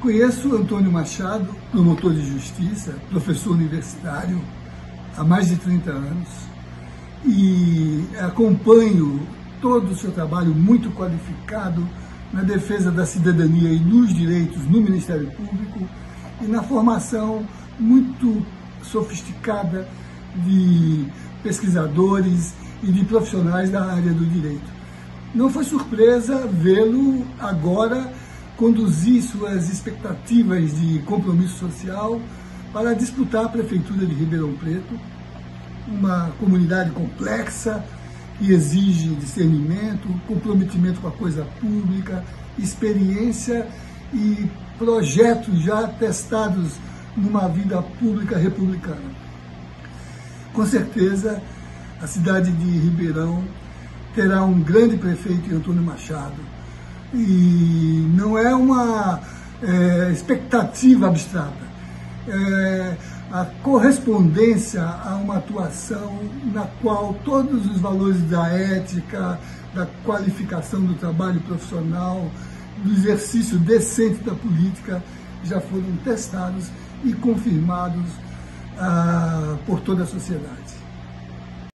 Conheço Antônio Machado, promotor de justiça, professor universitário há mais de 30 anos e acompanho todo o seu trabalho muito qualificado na defesa da cidadania e dos direitos no Ministério Público e na formação muito sofisticada de pesquisadores e de profissionais da área do direito. Não foi surpresa vê-lo agora conduzir suas expectativas de compromisso social para disputar a Prefeitura de Ribeirão Preto, uma comunidade complexa que exige discernimento, comprometimento com a coisa pública, experiência e projetos já testados numa vida pública republicana. Com certeza, a cidade de Ribeirão terá um grande prefeito Antônio Machado. E não é uma é, expectativa abstrata. É a correspondência a uma atuação na qual todos os valores da ética, da qualificação do trabalho profissional, do exercício decente da política já foram testados e confirmados ah, por toda a sociedade.